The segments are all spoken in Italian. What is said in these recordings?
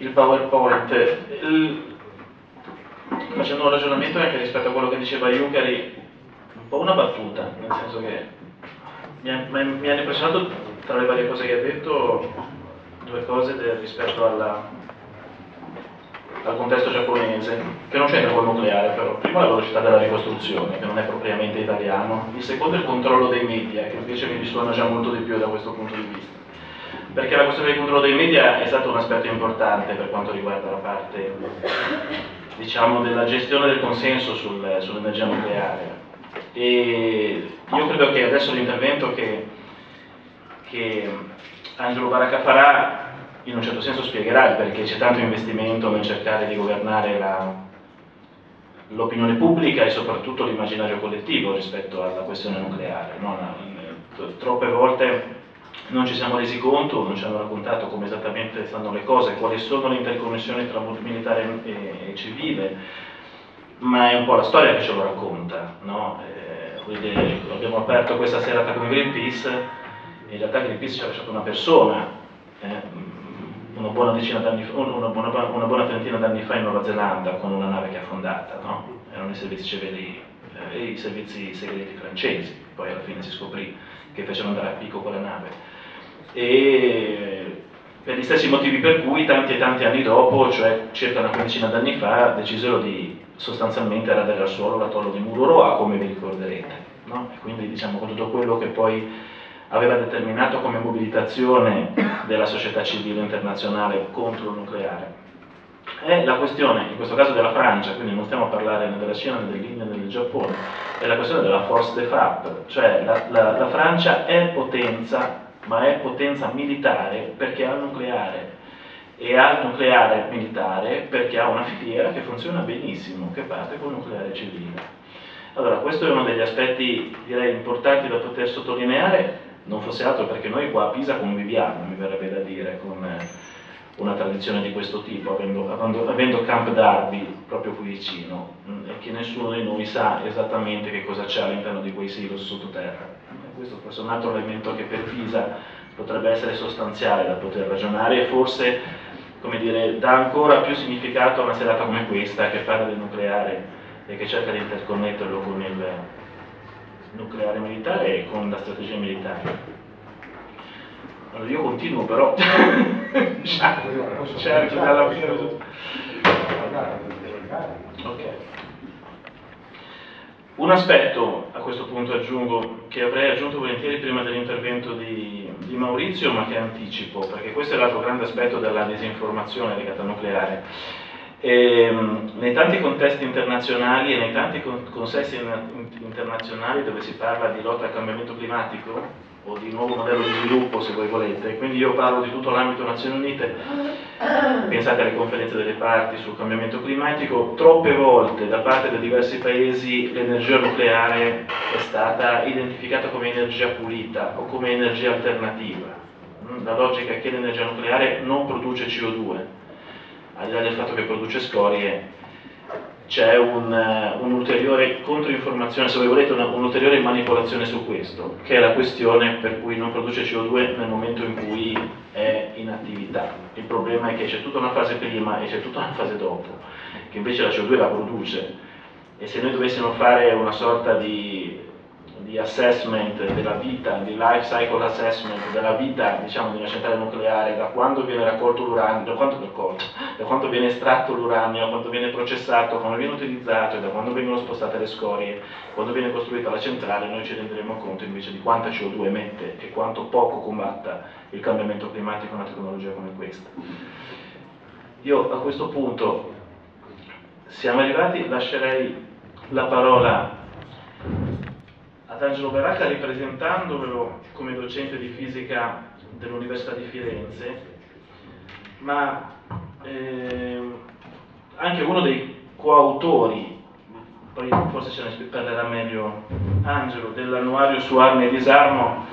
il PowerPoint. Il, facendo un ragionamento anche rispetto a quello che diceva Yucari, un po' una battuta, nel senso che mi, ha, mi hanno impressionato tra le varie cose che ha detto due cose del, rispetto alla, al contesto giapponese, che non c'entra col nucleare però. Prima la velocità della ricostruzione, che non è propriamente italiano, il secondo è il controllo dei media, che invece mi risuona già molto di più da questo punto di vista. Perché la questione del controllo dei media è stato un aspetto importante per quanto riguarda la parte diciamo, della gestione del consenso sul, sull'energia nucleare. E io credo che adesso l'intervento che, che Angelo Baracca farà in un certo senso spiegherà perché c'è tanto investimento nel cercare di governare l'opinione pubblica e soprattutto l'immaginario collettivo rispetto alla questione nucleare. No? Troppe volte non ci siamo resi conto, non ci hanno raccontato come esattamente stanno le cose, quali sono le interconnessioni tra militare e, e civile, ma è un po' la storia che ce lo racconta. No? Eh, abbiamo aperto questa serata con Greenpeace, in realtà Greenpeace ci ha lasciato una persona, eh, una buona, una, buona, una buona, trentina d'anni fa in Nuova Zelanda con una nave che è affondata, no? erano i servizi civili e i servizi segreti francesi, poi alla fine si scoprì che fecero andare a picco quella nave. E per gli stessi motivi per cui tanti e tanti anni dopo, cioè circa una quindicina d'anni fa, decisero di sostanzialmente radere al suolo l'atollo di Mururoa, come vi ricorderete. No? Quindi diciamo con tutto quello che poi aveva determinato come mobilitazione della società civile internazionale contro il nucleare. È la questione, in questo caso della Francia, quindi non stiamo a parlare né della Cina né dell'India né del Giappone, è la questione della force de frappe, cioè la, la, la Francia è potenza, ma è potenza militare perché ha il nucleare e ha il nucleare militare perché ha una filiera che funziona benissimo, che parte col nucleare civile. Allora, questo è uno degli aspetti direi importanti da poter sottolineare non fosse altro perché noi qua a Pisa conviviamo, mi verrebbe da dire, con eh, una tradizione di questo tipo, avendo, avendo, avendo Camp Darby proprio qui vicino, mm, e che nessuno di noi sa esattamente che cosa c'è all'interno di quei silos sottoterra. Questo forse è un altro elemento che per Pisa potrebbe essere sostanziale da poter ragionare e forse dire, dà ancora più significato a una serata come questa che parla del nucleare e che cerca di interconnetterlo con il, nucleare militare e con la strategia militare. Allora io continuo però, certo, dalla fine Ok. Un aspetto a questo punto aggiungo, che avrei aggiunto volentieri prima dell'intervento di, di, Maurizio, ma che anticipo, perché questo è l'altro grande aspetto della disinformazione legata al nucleare. E, ehm, nei tanti contesti internazionali e nei tanti consessi internazionali dove si parla di lotta al cambiamento climatico o di nuovo modello di sviluppo se voi volete, quindi io parlo di tutto l'ambito Nazioni Unite, pensate alle conferenze delle parti sul cambiamento climatico, troppe volte da parte di diversi paesi l'energia nucleare è stata identificata come energia pulita o come energia alternativa. La logica è che l'energia nucleare non produce CO2, al di là del fatto che produce scorie, c'è un'ulteriore un controinformazione, se voi volete un'ulteriore manipolazione su questo, che è la questione per cui non produce CO2 nel momento in cui è in attività. Il problema è che c'è tutta una fase prima e c'è tutta una fase dopo, che invece la CO2 la produce. E se noi dovessimo fare una sorta di di assessment della vita, di life cycle assessment della vita diciamo, di una centrale nucleare, da quando viene raccolto l'uranio, da quanto raccolto, da quanto viene estratto l'uranio, quando viene processato, quando viene utilizzato e da quando vengono spostate le scorie, quando viene costruita la centrale, noi ci renderemo conto invece di quanta CO2 emette e quanto poco combatta il cambiamento climatico una tecnologia come questa. Io a questo punto siamo arrivati, lascerei la parola ad Angelo Beracca ripresentandovelo come docente di fisica dell'Università di Firenze, ma eh, anche uno dei coautori, poi forse ce ne parlerà meglio Angelo, dell'annuario su armi e disarmo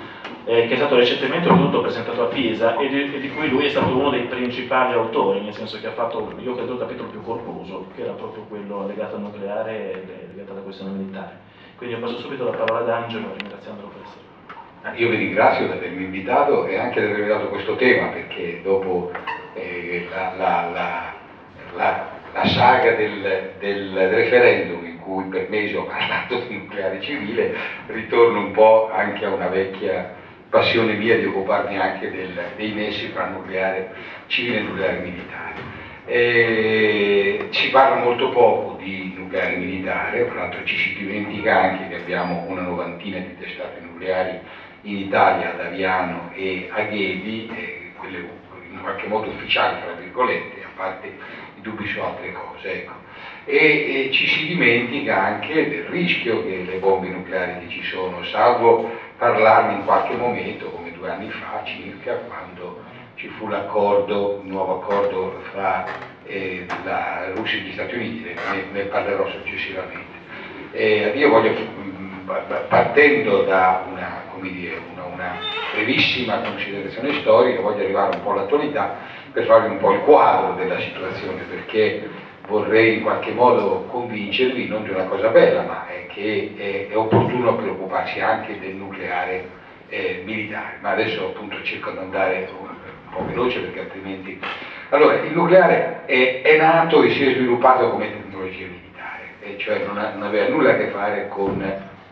eh, che è stato recentemente oltretutto presentato a Pisa e di, e di, cui lui è stato uno dei principali autori, nel senso che ha fatto, io credo, il capitolo più corposo, che era proprio quello legato al nucleare e legato alla questione militare. Quindi io passo subito la parola ad Angelo ringraziandolo per essere qui. Io vi ringrazio di avermi invitato e anche di avermi dato questo tema perché dopo eh, la, la, la, la, saga del, del, referendum in cui per mesi ho parlato di nucleare civile, ritorno un po' anche a una vecchia passione mia di occuparmi anche del, dei nessi tra nucleare civile e nucleare militare. E ci parla molto poco di nucleare militare, tra l'altro ci si dimentica anche che abbiamo una novantina di testate nucleari in Italia ad Aviano e a Ghedi, e quelle in qualche modo ufficiali, tra virgolette, a parte i dubbi su altre cose. Ecco. E, e, ci si dimentica anche del rischio che le bombe nucleari che ci sono, salvo parlarne in qualche momento, come due anni fa circa, quando ci fu l'accordo, un nuovo accordo fra eh, la Russia e gli Stati Uniti, ne, ne parlerò successivamente. Eh, io voglio, mm, partendo da una, dire, una, una, brevissima considerazione storica, voglio arrivare un po' all'attualità per farvi un po' il quadro della situazione, perché vorrei in qualche modo convincervi non di una cosa bella, ma è che è, è opportuno preoccuparsi anche del nucleare eh, militare. Ma adesso appunto cerco di andare po' veloce perché altrimenti... Allora, il nucleare è, è nato e si è sviluppato come tecnologia militare, cioè non, ha, non, aveva nulla a che fare con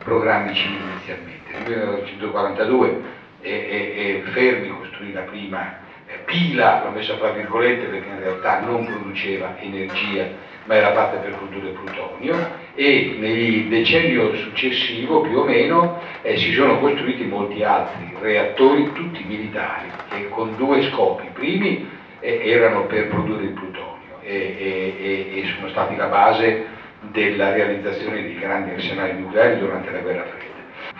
programmi civili inizialmente. Nel 1942 e, e, e Fermi costruì la prima eh, pila, l'ho messa fra virgolette perché in realtà non produceva energia ma era fatta per produrre plutonio e nel decennio successivo più o meno eh, si sono costruiti molti altri reattori, tutti militari, con due scopi. Primi erano per produrre il plutonio e, e, e sono stati la base della realizzazione di grandi arsenali nucleari durante la guerra fredda.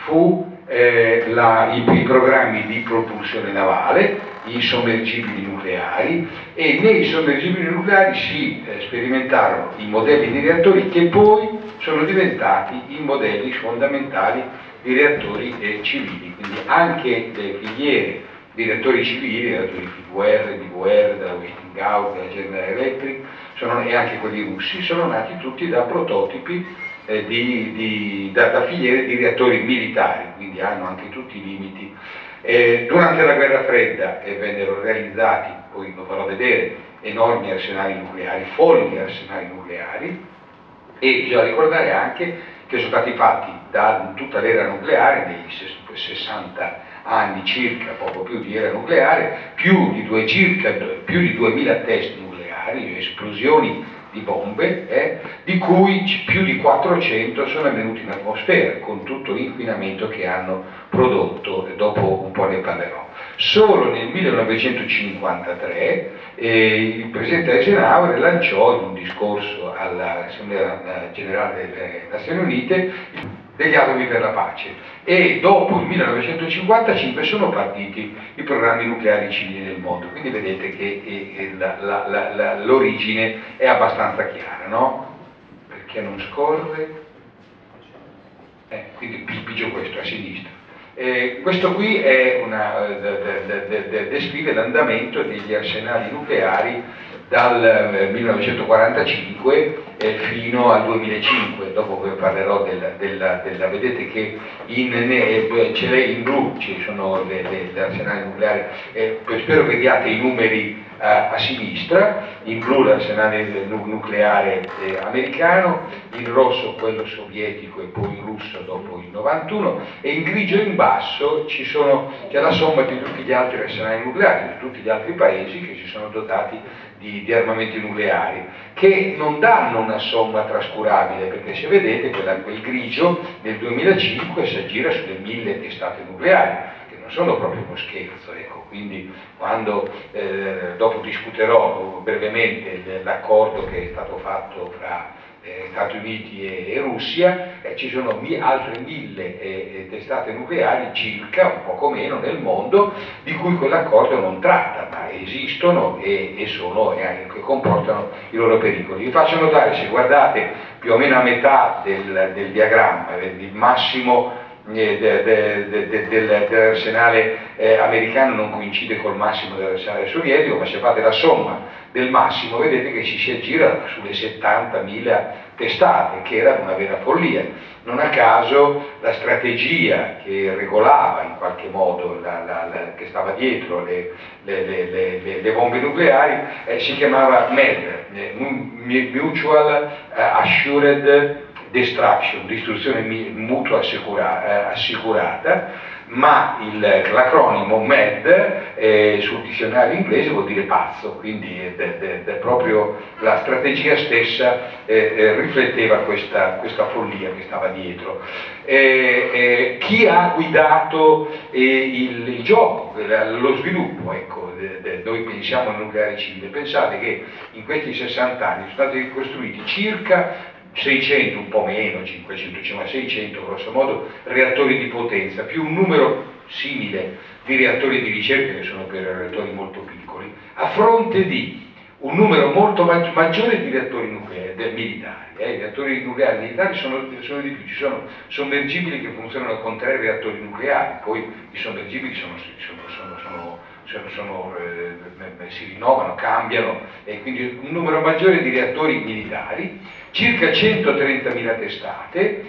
Fu eh, la, i, i, programmi di propulsione navale, i sommergibili nucleari e nei sommergibili nucleari si eh, sperimentarono i modelli di reattori che poi sono diventati i modelli fondamentali di reattori eh, civili, quindi anche le filiere di reattori civili, reattori PVR, DVR, della Westinghouse, della General Electric sono, e anche quelli russi, sono nati tutti da prototipi eh, di, di, da, da, filiere di reattori militari, quindi hanno anche tutti i limiti. Eh, durante la guerra fredda eh, vennero realizzati, poi lo farò vedere, enormi arsenali nucleari, folli arsenali nucleari e bisogna ricordare anche che sono stati fatti da tutta l'era nucleare, nei 60 anni circa, poco più di era nucleare, più di, due, circa, più di 2000 test nucleari, esplosioni di bombe, eh, di cui più di 400 sono avvenuti in atmosfera, con tutto l'inquinamento che hanno prodotto, e dopo un po' ne parlerò. Solo nel 1953 eh, il Presidente Eisenhower lanciò in un discorso all'Assemblea Generale delle Nazioni Unite degli atomi per la pace e dopo il 1955 sono partiti i programmi nucleari civili nel mondo, quindi vedete che eh, eh, l'origine è abbastanza chiara, no? Perché non scorre? Eh, quindi pigio questo a sinistra. Eh, questo qui una, de, de, de, descrive l'andamento degli arsenali nucleari dal 1945 eh, fino al 2005, dopo vi parlerò della, della, della, vedete che in, l'è in blu, ci sono le, le, le arsenali nucleari, eh, spero vediate i numeri a, a sinistra, in blu l'arsenale nucleare eh, americano, in rosso quello sovietico e poi russo dopo il 91 e in grigio in basso c'è la somma di tutti gli altri arsenali nucleari, di tutti gli altri paesi che si sono dotati di, di, armamenti nucleari, che non danno una somma trascurabile, perché se vedete quella, quel grigio nel 2005 si aggira sulle mille testate nucleari, che non sono proprio uno scherzo, ecco. quindi quando eh, dopo discuterò brevemente l'accordo che è stato fatto fra eh, Stati Uniti e, e Russia, eh, ci sono mi, altre mille eh, testate nucleari circa, un poco meno nel mondo, di cui quell'accordo non tratta, ma esistono e, e sono, e comportano i loro pericoli. Vi faccio notare, se guardate più o meno a metà del, del diagramma, il massimo eh, de, de, de, dell'arsenale eh, americano non coincide col massimo dell'arsenale sovietico, ma se fate la somma del massimo vedete che ci si aggira sulle 70.000 testate, che era una vera follia. Non a caso la strategia che regolava in qualche modo, la, la, la, che stava dietro le, le, le, le bombe nucleari, eh, si chiamava MED, eh, Mutual Assured Destruction, distruzione mutua assicura, eh, assicurata, ma l'acronimo MED eh, sul dizionario inglese vuol dire pazzo, quindi è, è, è proprio la strategia stessa eh, eh, rifletteva questa, questa, follia che stava dietro. chi ha guidato eh, il, il, gioco, lo sviluppo, ecco, de, de, noi pensiamo al nucleare civile, pensate che in questi 60 anni sono stati costruiti circa 600, un po' meno, 550, 600 grosso modo, reattori di potenza, più un numero simile di reattori di ricerca, che sono per reattori molto piccoli, a fronte di un numero molto maggiore di reattori nucleari, militari. Eh? I reattori nucleari militari sono, sono, di più, ci sono sommergibili che funzionano con tre reattori nucleari, poi i sommergibili sono, sono, sono, eh, si rinnovano, cambiano, e quindi un numero maggiore di reattori militari circa 130.000 testate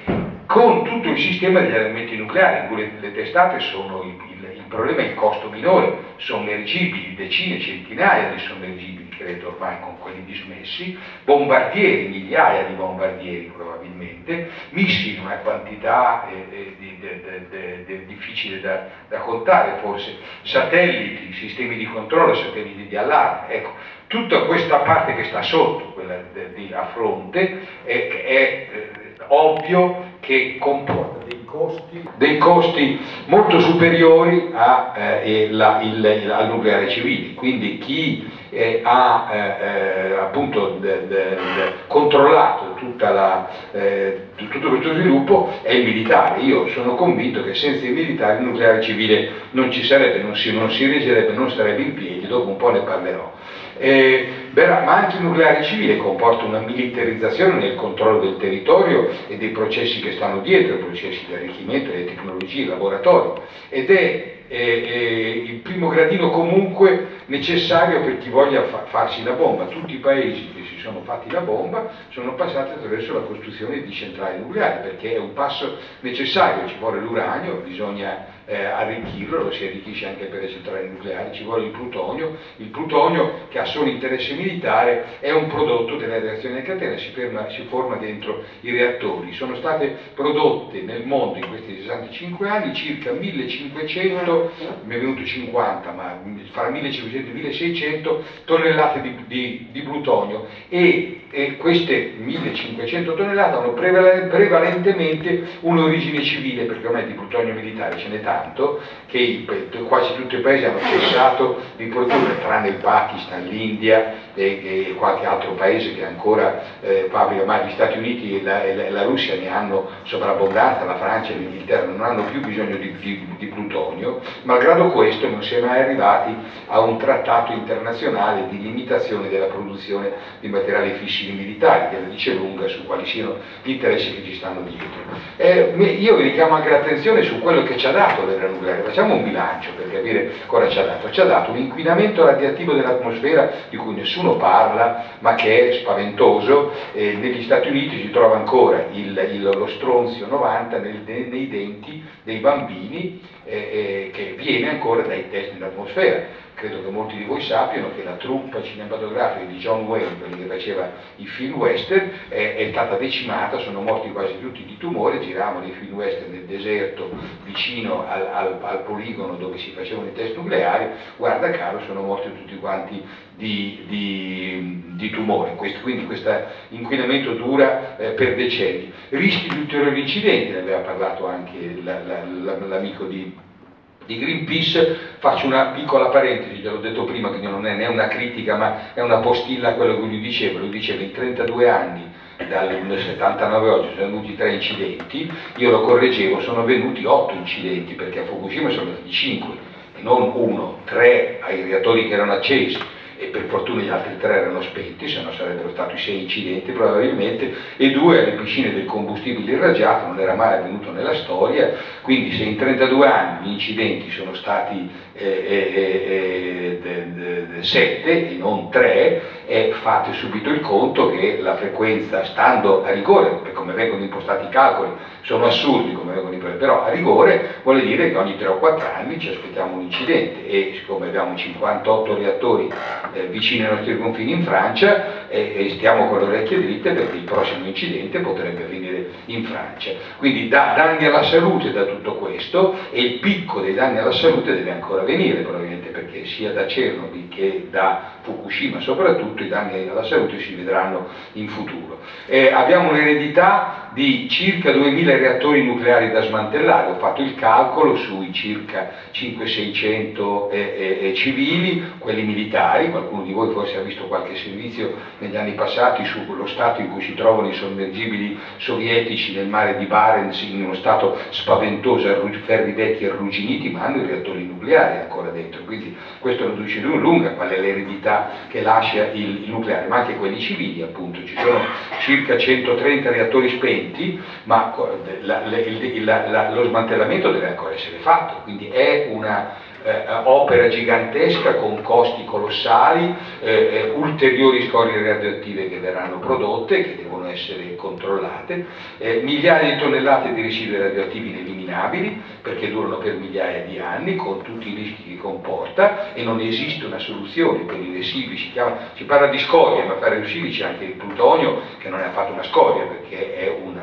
con tutto il sistema degli armamenti nucleari, in cui le, le testate sono il, il, il, problema è il costo minore, sommergibili, decine, centinaia di sommergibili, credo ormai con quelli dismessi, bombardieri, migliaia di bombardieri probabilmente, missili, una quantità eh, eh, di, de, de, de, difficile da, da, contare forse, satelliti, sistemi di controllo, satelliti di allarme, ecco, tutta questa parte che sta sotto, quella di, a fronte, è, è eh, ovvio che comporta dei costi, dei costi molto superiori a, eh, la, il, il, al nucleare civile. Quindi chi eh, ha eh, eh appunto de, de, de, controllato la, eh, tutto questo sviluppo è il militare. Io sono convinto che senza i militari il nucleare civile non ci sarebbe, non si, non si reggerebbe, non starebbe in piedi, dopo un po' ne parlerò. Eh, ma anche il nucleare civile comporta una militarizzazione nel controllo del territorio e dei processi che stanno dietro, i processi di arricchimento, le tecnologie, i laboratori, ed è eh, il primo gradino comunque necessario per chi voglia fa farsi la bomba. Tutti i paesi che si sono fatti la bomba sono passati attraverso la costruzione di centrali nucleari, perché è un passo necessario, ci vuole l'uranio, bisogna eh, arricchirlo, lo si arricchisce anche per le centrali nucleari, ci vuole il plutonio, il plutonio che ha solo interesse militare è un prodotto della reazione a catena, si, ferma, si forma dentro i reattori, sono state prodotte nel mondo in questi 65 anni circa 1500, mi è venuto 50, ma fra 1500 e 1600 tonnellate di, di, di plutonio. E, e, queste 1500 tonnellate hanno prevalentemente un'origine civile perché ormai di plutonio militare ce n'è tanto che quasi tutti i paesi hanno cessato di produrre, tranne il Pakistan, l'India e, e, qualche altro paese che ancora eh, fabbrica, ma gli Stati Uniti e la, e la, Russia ne hanno sovrabbondanza, la Francia e l'Inghilterra non hanno più bisogno di, di, di, plutonio, malgrado questo non si è mai arrivati a un trattato internazionale di limitazione della produzione di materiali fissili militari, che la dice lunga su quali siano gli interessi che ci stanno dietro. Eh, io vi richiamo anche l'attenzione su quello che ci ha dato l'era nucleare, facciamo un bilancio per capire cosa ci ha dato. Ci ha dato un inquinamento radioattivo dell'atmosfera di cui nessuno parla, ma che è spaventoso. Eh, negli Stati Uniti si trova ancora il, il, lo stronzio 90 nel, nei denti dei bambini eh, che viene ancora dai test nell'atmosfera credo che molti di voi sappiano che la truppa cinematografica di John Wayne, quelli che faceva i film western, è, è stata decimata, sono morti quasi tutti di tumore, giravano i film western nel deserto vicino al, al, al poligono dove si facevano i test nucleari, guarda caro sono morti tutti quanti di, di, di tumore, questo, quindi questo inquinamento dura eh, per decenni. Rischi di ulteriori incidenti, ne aveva parlato anche l'amico di di Greenpeace, faccio una piccola parentesi, gliel'ho detto prima, quindi non è né una critica ma è una postilla a quello che lui diceva, lui diceva in 32 anni dal 79 oggi sono venuti tre incidenti, io lo correggevo, sono venuti 8 incidenti perché a Fukushima sono stati 5 e non uno, tre ai reattori che erano accesi e per fortuna gli altri tre erano spenti, se no sarebbero stati sei incidenti probabilmente, e due alle piscine del combustibile irraggiato, non era mai avvenuto nella storia, quindi se in 32 anni gli incidenti sono stati 7 e non 3, fate subito il conto che la frequenza, stando a rigore, come vengono impostati i calcoli, sono assurdi come vengono impostati, però a rigore vuole dire che ogni 3 o 4 anni ci aspettiamo un incidente e siccome abbiamo 58 reattori eh, vicini ai nostri confini in Francia eh, stiamo con le orecchie dritte perché il prossimo incidente potrebbe avvenire in Francia. Quindi da danni alla salute da tutto questo e il picco dei danni alla salute deve ancora venire probabilmente perché sia da Chernobyl che da Fukushima soprattutto i danni alla salute si vedranno in futuro. Eh, abbiamo un'eredità di circa 2000 reattori nucleari da smantellare, ho fatto il calcolo sui circa 500-600 eh, eh, civili, quelli militari, qualcuno di voi forse ha visto qualche servizio negli anni passati sullo stato in cui si trovano i sommergibili sovietici nel mare di Barents in uno stato spaventoso, ferri vecchi arrugginiti, ma hanno i reattori nucleari ancora dentro, quindi questo non dice lunga qual è l'eredità che lascia il, il nucleare, ma anche quelli civili appunto, ci sono circa 130 reattori spenti ma la, la, la, lo smantellamento deve ancora essere fatto, quindi è una eh, opera gigantesca con costi colossali, eh, eh, ulteriori scorie radioattive che verranno prodotte, che devono essere controllate, eh, migliaia di tonnellate di residui radioattivi ineliminabili, perché durano per migliaia di anni, con tutti i rischi che comporta, e non esiste una soluzione per i residui, si, chiama, si parla di scorie, ma per i residui c'è anche il plutonio, che non è affatto una scoria, perché è un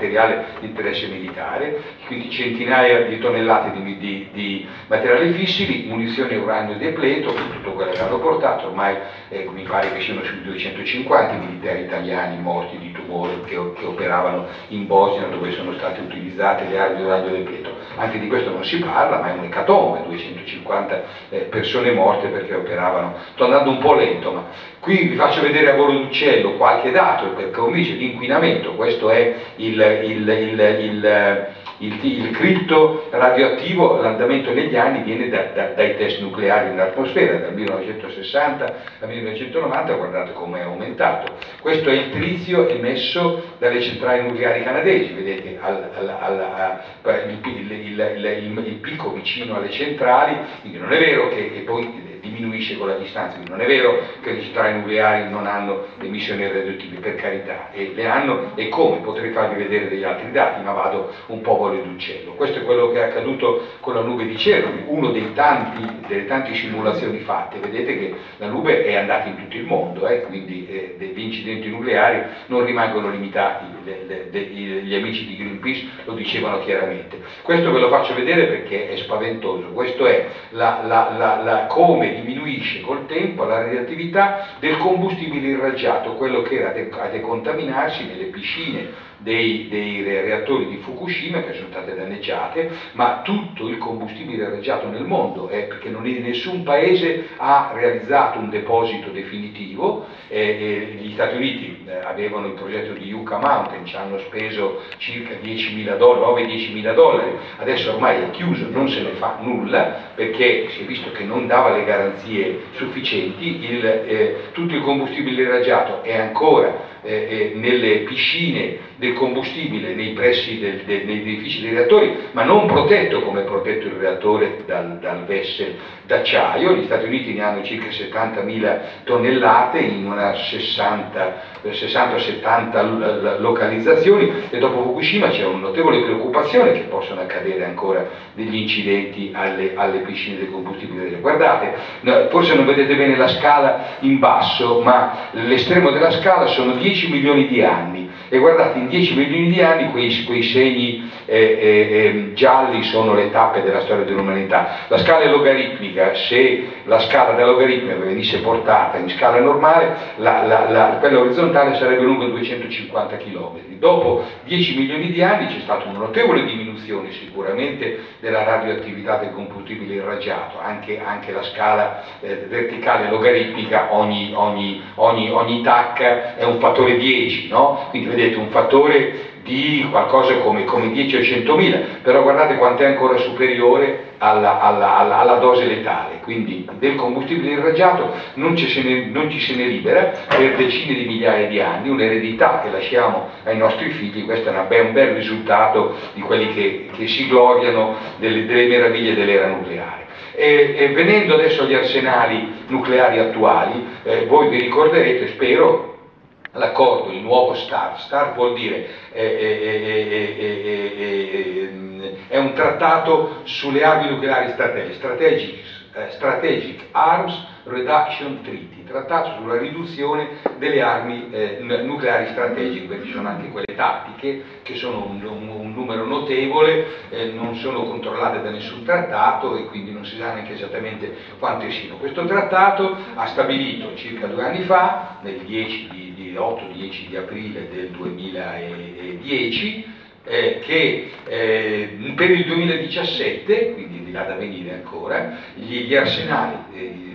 materiale di interesse militare, quindi centinaia di tonnellate di, di di materiali fissili, munizioni uranio depleto, tutto quello che hanno portato, ormai eh, mi pare che siano sui 250 i militari italiani morti di tumore che, che, operavano in Bosnia dove sono state utilizzate le armi uranio depleto. Anche di questo non si parla, ma è un'ecatombe, 250 eh, persone morte perché operavano. Sto andando un po' lento, ma qui vi faccio vedere a volo d'uccello qualche dato, come dice l'inquinamento, questo è il, il, il, il il, il cripto radioattivo, l'andamento negli anni viene da, da, dai test nucleari nell'atmosfera, dal 1960 al 1990, guardate come è aumentato. Questo è il trizio emesso dalle centrali nucleari canadesi, vedete al, al, al, il, il, il, picco vicino alle centrali, quindi non è vero che poi diminuisce con la distanza, quindi non è vero che le centrali nucleari non hanno emissioni radioattive, per carità, e le hanno e come, potrei farvi vedere degli altri dati, ma vado un po' volo d'uccello. Questo è quello che è accaduto con la nube di Chernobyl, uno tanti, delle tante simulazioni fatte, vedete che la nube è andata in tutto il mondo, eh, quindi eh, gli incidenti nucleari non rimangono limitati, le, le, le, gli amici di Greenpeace lo dicevano chiaramente. Questo ve lo faccio vedere perché è spaventoso, questo è la, la, la, diminuisce col tempo la radioattività del combustibile irraggiato, quello che era a decontaminarsi nelle piscine dei, dei, reattori di Fukushima che sono state danneggiate, ma tutto il combustibile irraggiato nel mondo, eh, perché non è, nessun paese ha realizzato un deposito definitivo, eh, gli Stati Uniti eh, avevano il progetto di Yucca Mountain, ci hanno speso circa 10.000 dollari, 9-10.000 dollari, adesso ormai è chiuso, non se ne fa nulla, perché si è visto che non dava le garanzie sufficienti, il, eh, tutto il combustibile irraggiato è ancora eh, nelle piscine del combustibile nei pressi del, del, degli edifici dei reattori, ma non protetto come è protetto il reattore dal, dal vessel d'acciaio. Gli Stati Uniti ne hanno circa 70.000 tonnellate in una 60-70 localizzazioni e dopo Fukushima c'è una notevole preoccupazione che possono accadere ancora degli incidenti alle, alle piscine del combustibile. Guardate, forse non vedete bene la scala in basso, ma l'estremo della scala sono 10 milioni di anni e guardate in 10 milioni di anni quei, quei segni eh, eh, ehm, gialli sono le tappe della storia dell'umanità. La scala è logaritmica, se la scala della logaritmica venisse portata in scala normale, la, la, la, quella orizzontale sarebbe lunga 250 km. Dopo 10 milioni di anni c'è stata una notevole diminuzione sicuramente della radioattività del combustibile irraggiato, anche, anche la scala eh, verticale logaritmica ogni, ogni, ogni, ogni TAC è un fattore 10, no? quindi vedete un fattore di qualcosa come, come 10 o 100 mila, però guardate quanto è ancora superiore alla, alla, alla, alla, dose letale, quindi del combustibile irraggiato non ci, se ne, non ci se ne libera per decine di migliaia di anni, un'eredità che lasciamo ai nostri figli, questo è un bel risultato di quelli che, che si gloriano delle, delle meraviglie dell'era nucleare. E, e, venendo adesso agli arsenali nucleari attuali, eh, voi vi ricorderete, spero, l'accordo, il nuovo START, START vuol dire eh, eh, eh, è un trattato sulle armi nucleari strategiche, strategic, strategic Arms Reduction Treaty, trattato sulla riduzione delle armi eh, nucleari strategiche, perché ci sono anche quelle tattiche che sono un, un, un numero notevole, eh, non sono controllate da nessun trattato e quindi non si sa neanche esattamente quante siano. Questo trattato ha stabilito circa due anni fa, nel 10 di 8-10 di aprile del 2010, eh, che eh, per il 2017, quindi di là da venire ancora, gli, gli arsenali eh,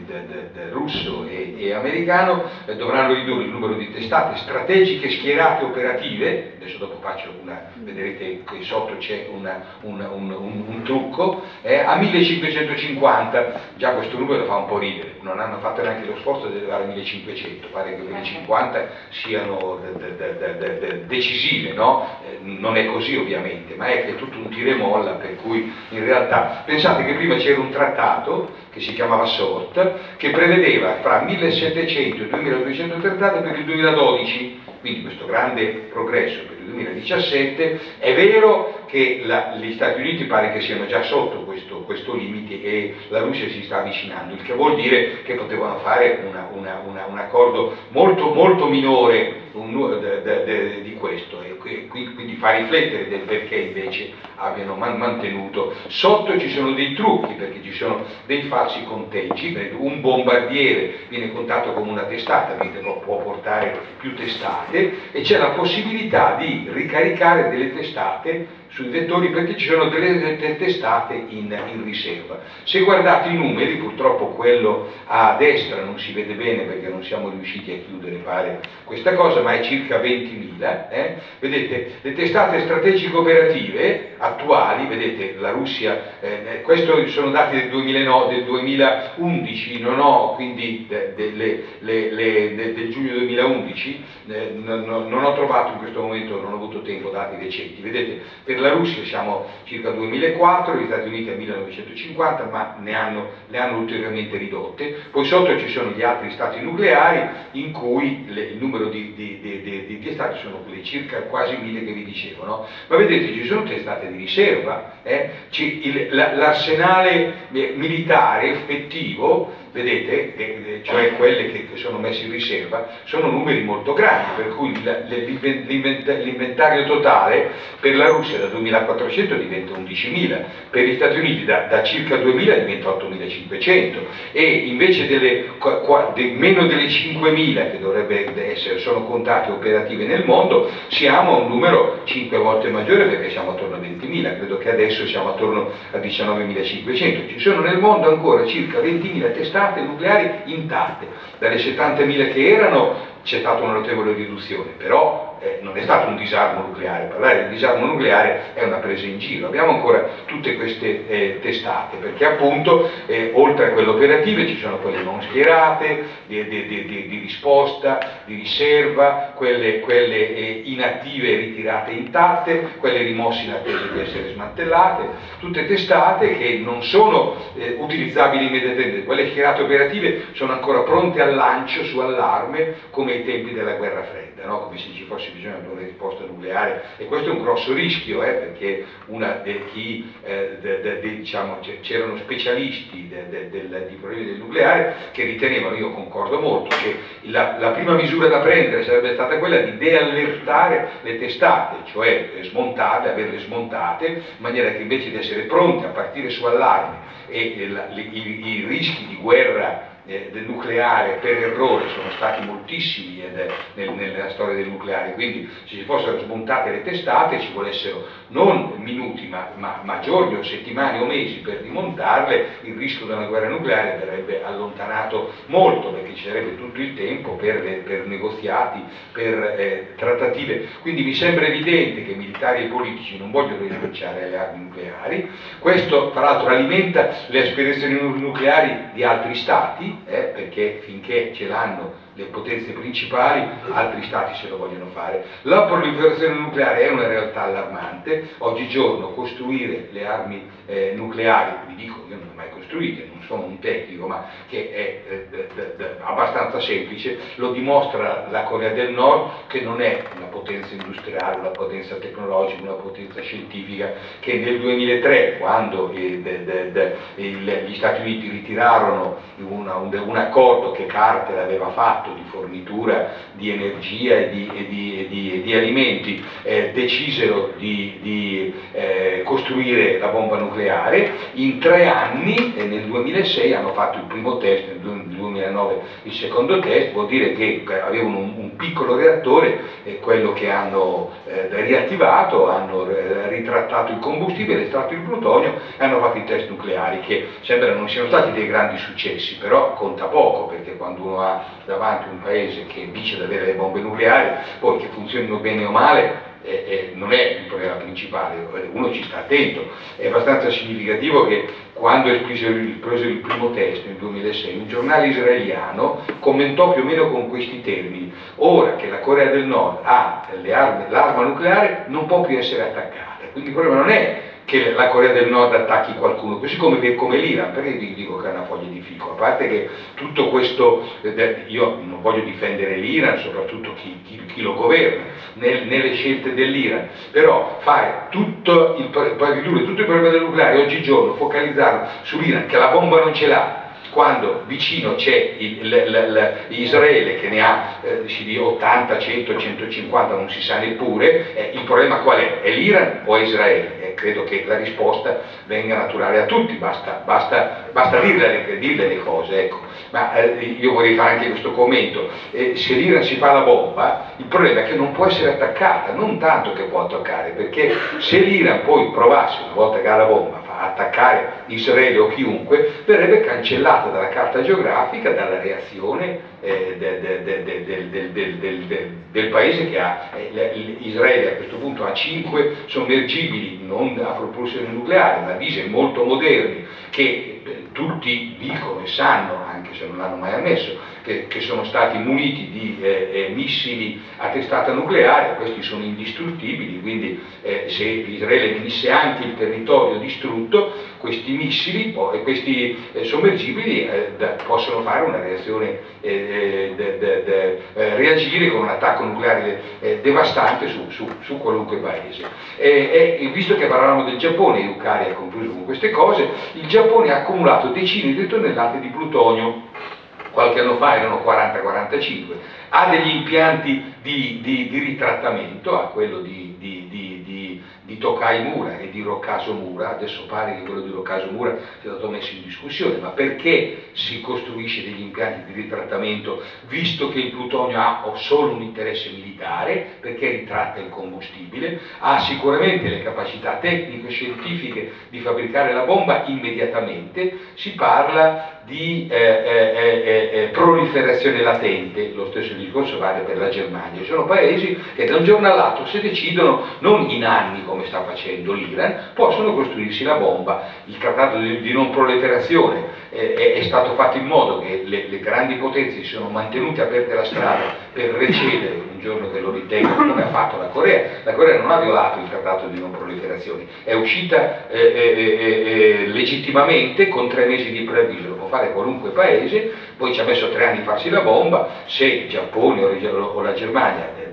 russo e, e americano eh, dovranno ridurre il numero di testate strategiche schierate operative, adesso dopo faccio una, vedrete che sotto c'è un, un, trucco, eh, a 1550, già questo numero fa un po' ridere, non hanno fatto neanche lo sforzo di arrivare a 1500, pare che 1050 siano de, decisive, no? Eh, non è così ovviamente, ma è che è tutto un tire molla per cui in realtà pensate che prima c'era un trattato che si chiamava SORT, che prevedeva fra 1700 e 2200 trattate per il 2012, quindi questo grande progresso per il 2017, è vero che la, gli Stati Uniti pare che siano già sotto questo, questo, limite e la Russia si sta avvicinando, il che vuol dire che potevano fare una, una, una, un accordo molto, molto minore un, de, de, de, di questo e quindi fa riflettere del perché invece abbiano man, mantenuto. Sotto ci sono dei trucchi perché ci sono dei falsi conteggi, un bombardiere viene contato come una testata, mentre può portare più testate e c'è la possibilità di ricaricare delle testate sui vettori perché ci sono delle testate in, in, riserva. Se guardate i numeri, purtroppo quello a destra non si vede bene perché non siamo riusciti a chiudere pare questa cosa, ma è circa 20.000. Eh? Vedete, le testate strategiche operative attuali, vedete la Russia, eh, eh questi sono dati del, 2009, del 2011, non ho quindi de, de, le, le, de, del giugno 2011, eh, non, non, ho trovato in questo momento, non ho avuto tempo dati recenti. Vedete, per la Russia siamo circa 2004, gli Stati Uniti a 1950, ma ne hanno, ne hanno ulteriormente ridotte. Poi sotto ci sono gli altri stati nucleari in cui le, il numero di, di, di, di, stati sono quelli circa quasi mille che vi dicevo. No? Ma vedete, ci sono testate di riserva, eh? l'arsenale eh, militare effettivo vedete, cioè quelle che, sono messe in riserva, sono numeri molto grandi, per cui l'inventario totale per la Russia da 2.400 diventa 11.000, per gli Stati Uniti da, da circa 2.000 diventa 8.500 e invece delle, qua, de, meno delle 5.000 che dovrebbe essere, sono contate operative nel mondo, siamo a un numero 5 volte maggiore perché siamo attorno a 20.000, credo che adesso siamo attorno a 19.500, ci sono nel mondo ancora circa 20.000 testate nucleari intatte, dalle 70.000 che erano c'è stata una notevole riduzione, però eh, non è stato un disarmo nucleare, parlare di disarmo nucleare è una presa in giro, abbiamo ancora tutte queste eh, testate, perché appunto eh, oltre a quelle operative ci sono quelle non schierate, di, di, di, di risposta, di riserva, quelle, quelle eh, inattive ritirate intatte, quelle rimosse in attesa di essere smantellate, tutte testate che non sono eh, utilizzabili immediatamente, quelle schierate operative sono ancora pronte al lancio su allarme come ai tempi della guerra fredda, no? come se ci fosse bisogno di una risposta nucleare e questo è un grosso rischio eh, perché chi, eh, de, de, de, diciamo, c'erano specialisti di problemi del nucleare che ritenevano, io concordo molto, che la, la, prima misura da prendere sarebbe stata quella di deallertare le testate, cioè smontate, averle smontate, in maniera che invece di essere pronte a partire su allarme e la, i, i rischi di guerra eh, del nucleare per errore sono stati moltissimi ed, nel, nella storia del nucleare, quindi se si fossero smontate le testate ci volessero non minuti ma, ma, ma giorni o settimane o mesi per rimontarle, il rischio di una guerra nucleare verrebbe allontanato molto perché ci sarebbe tutto il tempo per, per negoziati, per eh, trattative. Quindi mi sembra evidente che militari e politici non vogliono rinunciare alle armi nucleari, questo tra l'altro alimenta le aspirazioni nucleari di altri stati, eh, perché finché ce l'hanno le potenze principali, altri stati se lo vogliono fare. La proliferazione nucleare è una realtà allarmante, oggigiorno costruire le armi eh, nucleari, vi dico, io non le ho mai costruite, sono un tecnico, ma che è eh, d- d- abbastanza semplice, lo dimostra la Corea del Nord che non è una potenza industriale, una potenza tecnologica, una potenza scientifica, che nel 2003, quando eh, de- il, gli Stati Uniti ritirarono una, un, un accordo che Carter aveva fatto, di fornitura di energia e di, e di, e di, di alimenti, eh, decisero di, eh, costruire la bomba nucleare, in tre anni, eh, nel 2006 hanno fatto il primo test, nel 2009 il secondo test, vuol dire che avevano un, un piccolo reattore, eh, quello che hanno eh, riattivato, hanno ritrattato il combustibile, estratto il plutonio e hanno fatto i test nucleari che sembra non siano stati dei grandi successi, però conta poco perché quando uno ha davanti un paese che dice di avere le bombe nucleari, poi che funzionino bene o male eh, eh, non è il problema principale, uno ci sta attento. È abbastanza significativo che quando esplosero il, il primo test nel 2006, un giornale israeliano commentò più o meno con questi termini, ora che la Corea del Nord ha l'arma nucleare non può più essere attaccata, quindi il problema non è che la Corea del Nord attacchi qualcuno, così come, come l'Iran, perché vi dico che è una foglia di fico, a parte che tutto questo, eh, io non voglio difendere l'Iran, soprattutto chi, chi, chi lo governa, nel, nelle scelte dell'Iran, però fare tutto il, tutto il problema del nucleare oggigiorno, focalizzarlo sull'Iran, che la bomba non ce l'ha, quando vicino c'è Israele che ne ha eh, 80, 100, 150, non si sa neppure, eh, il problema qual è? È l'Iran o è Israele? Eh, credo che la risposta venga naturale a tutti, basta, basta, basta dirle, dirle, le cose. Ecco. Ma eh, io vorrei fare anche questo commento, eh, se l'Iran si fa la bomba, il problema è che non può essere attaccata, non tanto che può attaccare, perché se l'Iran poi provasse, una volta che ha la bomba, attaccare Israele o chiunque, verrebbe cancellata dalla carta geografica, dalla reazione del, paese che ha. Eh, Israele a questo punto ha cinque sommergibili, non a propulsione nucleare, ma diesel molto moderni, che eh, tutti dicono e sanno, anche se non l'hanno mai ammesso, che, che sono stati muniti di eh, eh, missili a testata nucleare, questi sono indistruttibili, quindi eh, se Israele venisse anche il territorio distrutto, questi missili e questi eh, sommergibili eh, possono fare una reazione, eh, de, de, de, reagire con un attacco nucleare devastante su, su, su, qualunque paese. E, visto che parlavamo del Giappone, Yukari ha concluso con queste cose, il Giappone ha accumulato decine di tonnellate di plutonio qualche anno fa erano 40-45, ha degli impianti di, di, di ritrattamento, ha quello di, di di Tokai Mura e di Roccaso Mura, adesso pare che quello di Roccaso Mura sia stato messo in discussione, ma perché si costruisce degli impianti di ritrattamento visto che il plutonio ha solo un interesse militare, perché ritratta il combustibile, ha sicuramente le capacità tecniche e scientifiche di fabbricare la bomba immediatamente, si parla di eh, eh, eh, eh, proliferazione latente, lo stesso discorso vale per la Germania, sono paesi che da un giorno all'altro se decidono, non in anni come sta facendo l'Iran, possono costruirsi la bomba, il trattato di, di non proliferazione eh, è stato fatto in modo che le, le, grandi potenze si sono mantenute aperte la strada per recedere. Un giorno che lo ritengono come ha fatto la Corea, la Corea non ha violato il trattato di non proliferazione, è uscita eh, legittimamente con tre mesi di preavviso, lo può fare qualunque paese, poi ci ha messo tre anni a farsi la bomba, se il Giappone o la Germania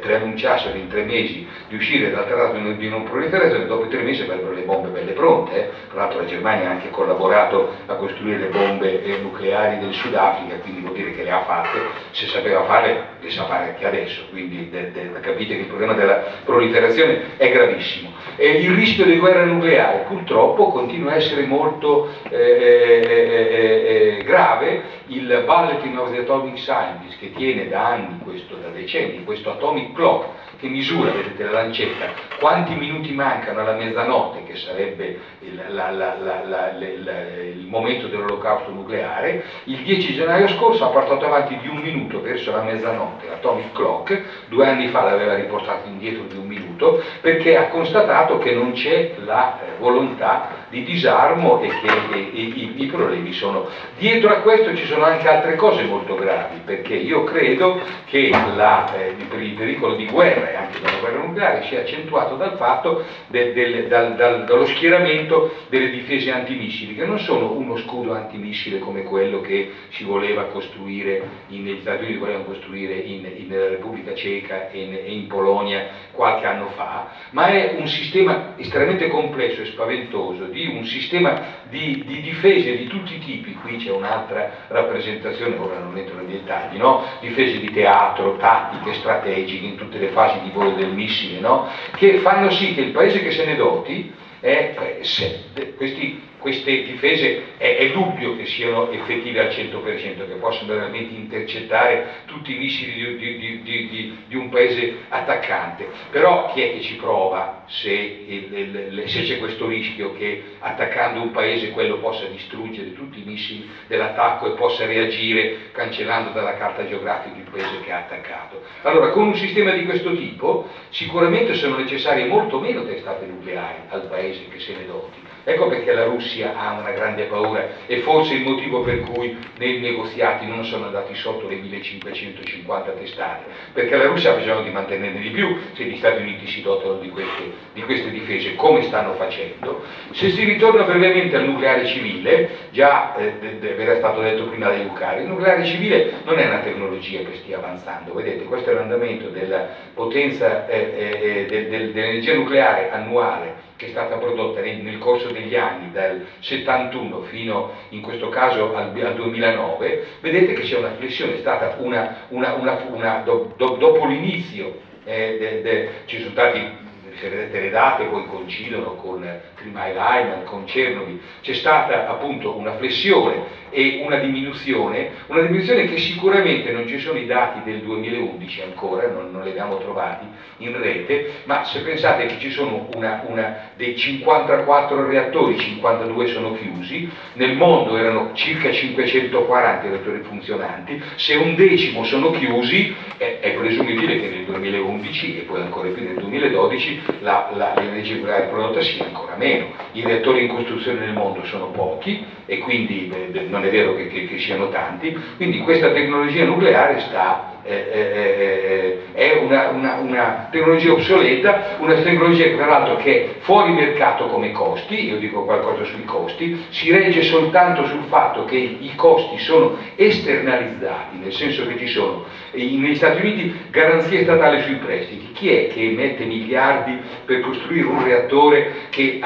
preannunciassero in tre mesi di uscire dal trattato di non proliferazione, dopo tre mesi avrebbero le bombe belle pronte. Eh. L'altro la Germania ha anche collaborato a costruire le bombe eh, nucleari del Sudafrica, quindi vuol dire che le ha fatte, se sapeva fare le sa fare anche adesso, quindi de, de, capite che il problema della proliferazione è gravissimo. E il rischio di guerra nucleare purtroppo continua a essere molto eh, eh, eh, eh grave, il Bulletin of the Atomic Scientist che tiene da anni, questo, da decenni, questo Atomic Clock che misura, vedete la lancetta, quanti minuti mancano alla mezzanotte, che sarebbe il, la, la, la, il momento dell'olocausto nucleare, il 10 gennaio scorso ha portato avanti di un minuto verso la mezzanotte l'Atomic Clock, due anni fa l'aveva riportato indietro di un minuto, perché ha constatato che non c'è la eh, volontà di disarmo e che e, e, i, i, problemi sono. Dietro a questo ci sono anche altre cose molto gravi, perché io credo che la, eh, il pericolo di guerra e anche della guerra nucleare sia accentuato dal fatto del, del, dal, dal, dallo schieramento delle difese antimissili, che non sono uno scudo antimissile come quello che si voleva costruire in, negli Stati Uniti, volevano costruire in, in Repubblica Ceca e in, in Polonia qualche anno fa, ma è un sistema estremamente complesso e spaventoso di un sistema di, di difese di tutti i tipi, qui c'è un'altra rappresentazione, ora non entro nei dettagli, no? difese di teatro, tattiche, strategiche, in tutte le fasi di volo del missile, no? che fanno sì che il paese che se ne doti, eh, se, questi queste difese è, è, dubbio che siano effettive al 100%, che possano veramente intercettare tutti i missili di, di, di, di, un paese attaccante. Però chi è che ci prova se, se c'è questo rischio che attaccando un paese quello possa distruggere tutti i missili dell'attacco e possa reagire cancellando dalla carta geografica il paese che ha attaccato? Allora, con un sistema di questo tipo sicuramente sono necessarie molto meno testate nucleari al paese che se ne doti Ecco perché la Russia ha una grande paura e forse il motivo per cui nei negoziati non sono andati sotto le 1550 testate, perché la Russia ha bisogno di mantenerne di più se gli Stati Uniti si dotano di queste, di queste difese, come stanno facendo. Se si ritorna brevemente al nucleare civile, già eh, era stato detto prima dai Lucari, il nucleare civile non è una tecnologia che stia avanzando, vedete questo è l'andamento della potenza eh, eh, del, dell'energia nucleare annuale che è stata prodotta nel corso degli anni, dal 71 fino in questo caso al, al 2009, vedete che c'è una flessione, è stata una, una, una, una do, do, dopo l'inizio, eh, ci sono stati vedete le date poi coincidono con Trimai Lyman, con Chernobyl, c'è stata appunto una flessione e una diminuzione, una diminuzione che sicuramente non ci sono i dati del 2011 ancora, non, non li abbiamo trovati in rete, ma se pensate che ci sono una, una, dei 54 reattori, 52 sono chiusi, nel mondo erano circa 540 reattori funzionanti, se un decimo sono chiusi è, è presumibile che nel 2011 e poi ancora più nel 2012 l'energia nucleare prodotta sia ancora meno. I reattori in costruzione nel mondo sono pochi e quindi eh, non è vero che, che, che siano tanti, quindi questa tecnologia nucleare sta eh, eh, è una, una, una, tecnologia obsoleta, una tecnologia tra l'altro che è fuori mercato come costi, io dico qualcosa sui costi, si regge soltanto sul fatto che i costi sono esternalizzati, nel senso che ci sono negli Stati Uniti garanzie statali sui prestiti, chi è che mette miliardi per costruire un reattore che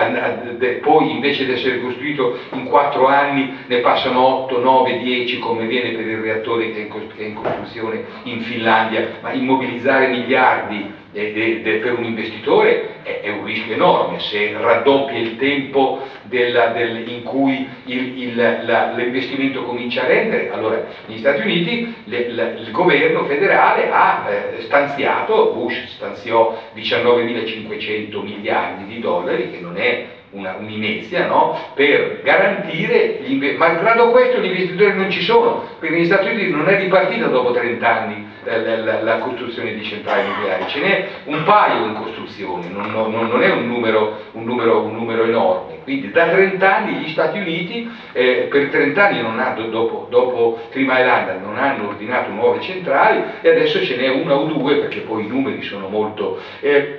poi invece di essere costruito in 4 anni ne passano 8, 9, 10 come viene per il reattore che è in costruzione in Finlandia, ma immobilizzare miliardi per un investitore è, un rischio enorme, se raddoppia il tempo della, del, in cui l'investimento comincia a rendere, allora negli Stati Uniti le, la, il governo federale ha eh, stanziato, Bush stanziò 19.500 miliardi di dollari, che non è un'inezia, no? per garantire, gli malgrado questo gli investitori non ci sono, perché negli Stati Uniti non è ripartita dopo 30 anni la, la, la costruzione di centrali nucleari, ce n'è un paio in costruzione, non, non, non è un numero, un, numero, un numero, enorme, quindi da 30 anni gli Stati Uniti eh, per 30 anni non hanno, dopo, dopo Prima Island non hanno ordinato nuove centrali e adesso ce n'è una o due perché poi i numeri sono molto... Eh,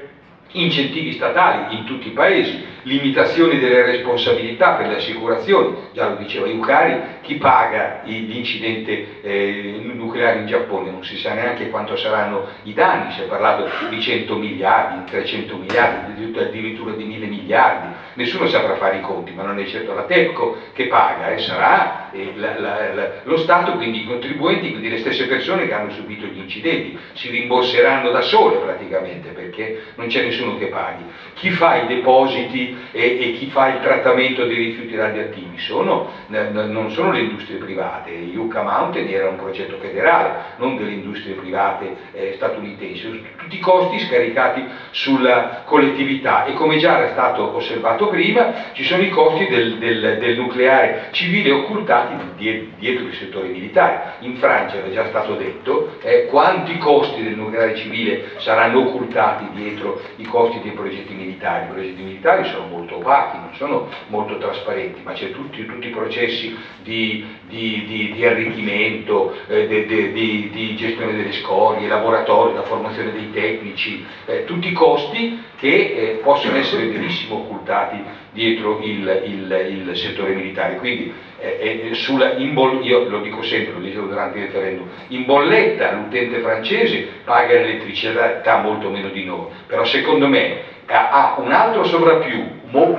incentivi statali in tutti i paesi, limitazioni delle responsabilità per le assicurazioni, già lo diceva Yukari, chi paga l'incidente eh, nucleare in Giappone, non si sa neanche quanto saranno i danni, si è parlato di 100 miliardi, 300 miliardi, addirittura di 1000 miliardi, nessuno saprà fare i conti, ma non è certo la TEPCO che paga, eh, sarà eh, la, la, la, lo Stato, quindi i contribuenti, quindi le stesse persone che hanno subito gli incidenti, si rimborseranno da sole praticamente perché non c'è nessuno che paghi. Chi fa i depositi e, e chi fa il trattamento dei rifiuti radioattivi sono, non sono le industrie private, Yucca Mountain era un progetto federale, non delle industrie private eh, statunitensi, tutti i costi scaricati sulla collettività e come già era stato osservato prima ci sono i costi del, del, del nucleare civile occultati dietro il settore militare. In Francia era già stato detto eh, quanti costi del nucleare civile saranno occultati dietro i costi dei progetti militari. I progetti militari sono molto opachi, non sono molto trasparenti, ma c'è tutti, tutti, i processi di, di, di, di arricchimento, eh, di, gestione delle scorie, laboratori, la formazione dei tecnici, eh, tutti i costi che eh, possono essere benissimo occultati dietro il, il, il settore militare. Quindi eh, sulla, io lo dico sempre, lo dicevo durante il referendum, in bolletta l'utente francese paga l'elettricità molto meno di noi, però secondo me ha un altro sovrappiù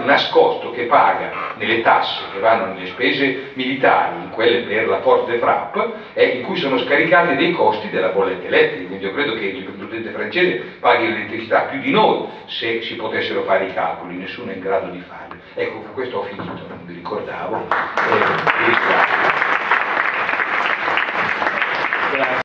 nascosto che paga nelle tasse che vanno nelle spese militari, in quelle per la forza de frappe, eh, in cui sono scaricati dei costi della bolletta elettrica. Quindi io credo che il presidente francese paghi l'elettricità più di noi se si potessero fare i calcoli, nessuno è in grado di farli. Ecco, con questo ho finito, non vi ricordavo. Eh,